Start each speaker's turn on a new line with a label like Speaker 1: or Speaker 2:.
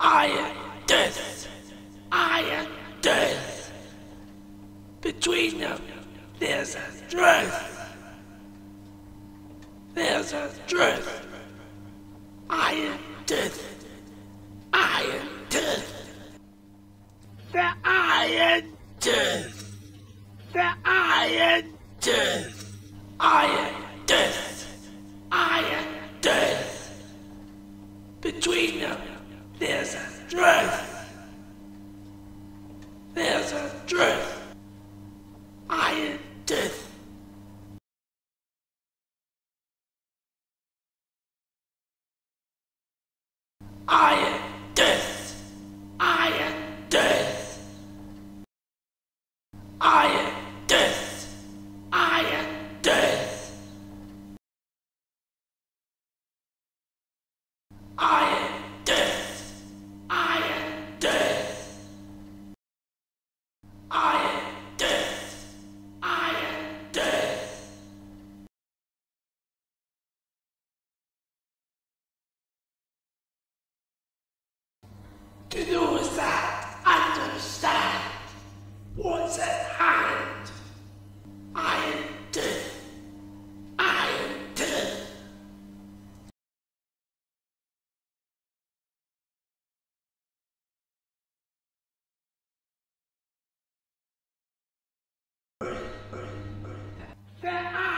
Speaker 1: Iron Death. Iron Death. Between them, there's a truth. There's a truth. Iron Death. Iron Death. The Iron Death. The Iron Death. Iron Death. Iron Death. Between them, there's a truth. There's a truth. Death. I Iron those that understand what's at hand. I am death. I am death. That I